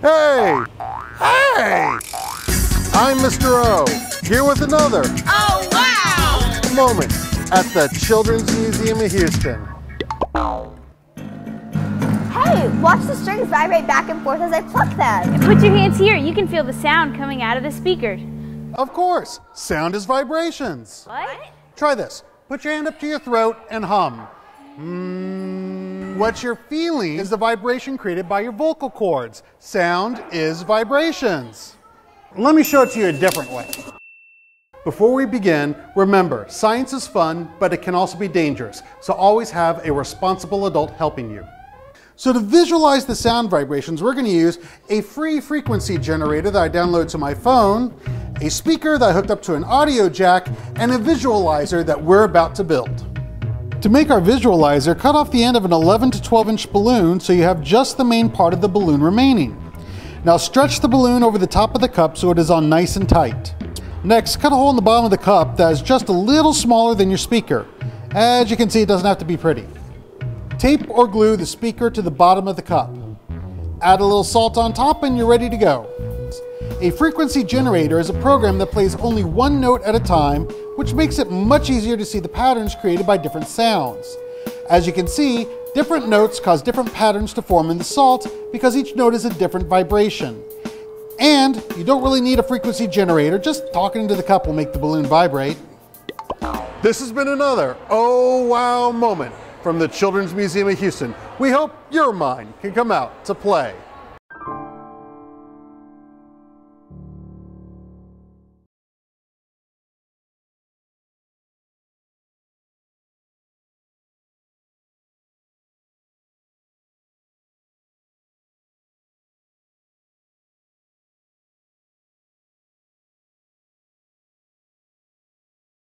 Hey! Hey! I'm Mr. O, here with another Oh, wow! moment at the Children's Museum of Houston. Hey, watch the strings vibrate back and forth as I pluck them. Put your hands here. You can feel the sound coming out of the speaker. Of course, sound is vibrations. What? Try this. Put your hand up to your throat and hum. Mm, what you're feeling is the vibration created by your vocal cords. Sound is vibrations. Let me show it to you a different way. Before we begin, remember, science is fun, but it can also be dangerous, so always have a responsible adult helping you. So to visualize the sound vibrations, we're going to use a free frequency generator that I download to my phone, a speaker that I hooked up to an audio jack, and a visualizer that we're about to build. To make our visualizer, cut off the end of an 11 to 12 inch balloon so you have just the main part of the balloon remaining. Now stretch the balloon over the top of the cup so it is on nice and tight. Next, cut a hole in the bottom of the cup that is just a little smaller than your speaker. As you can see, it doesn't have to be pretty. Tape or glue the speaker to the bottom of the cup. Add a little salt on top and you're ready to go. A frequency generator is a program that plays only one note at a time, which makes it much easier to see the patterns created by different sounds. As you can see, different notes cause different patterns to form in the salt because each note is a different vibration. And you don't really need a frequency generator, just talking into the cup will make the balloon vibrate. This has been another Oh Wow moment from the Children's Museum of Houston. We hope your mind can come out to play.